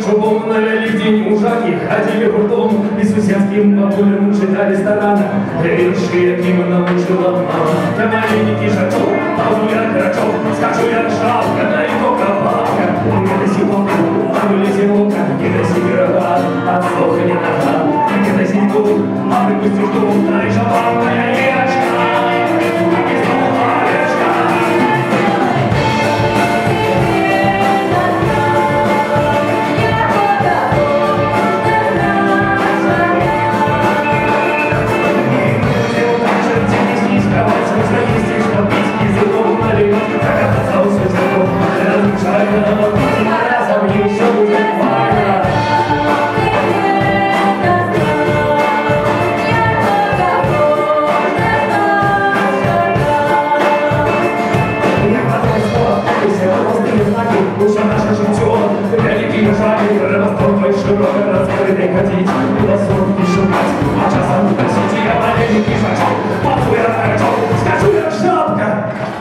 Чубом Навели в день ужаки, ходили хуртом И с усенским бабулем читали старана Вершие к ним научила мама. Я маленький шачок, くつくと最初は早い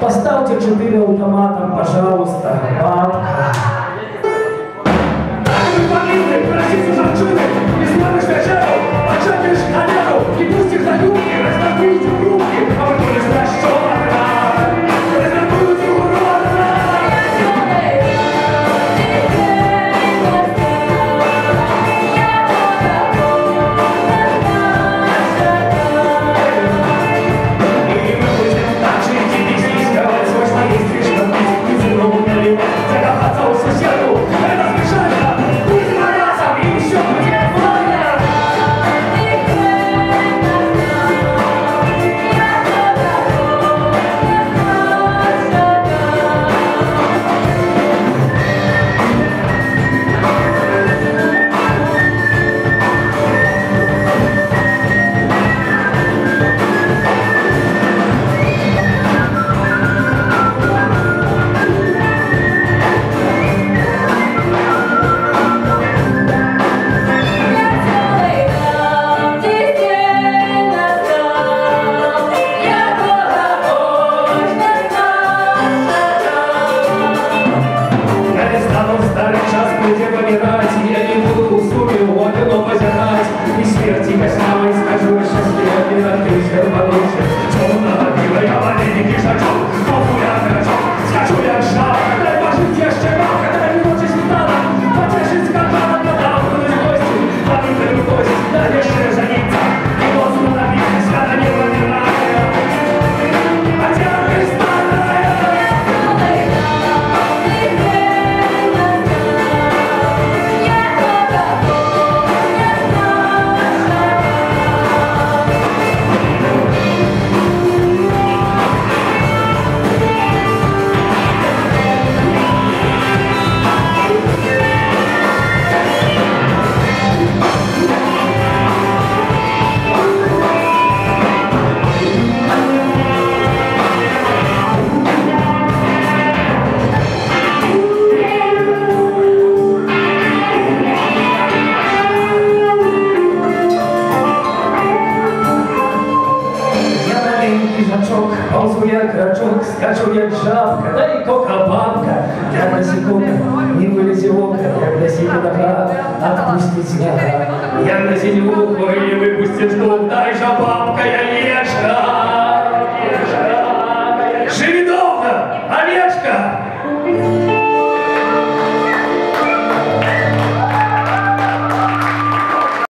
Поставьте четыре автомата, пожалуйста, я крачок, скачу я жабка, да и кока-бабка, я на секунду не вылезелка, я на секунду отпустить нога, я на зеленку, и не выпустит звук, дай же бабка, я ешка.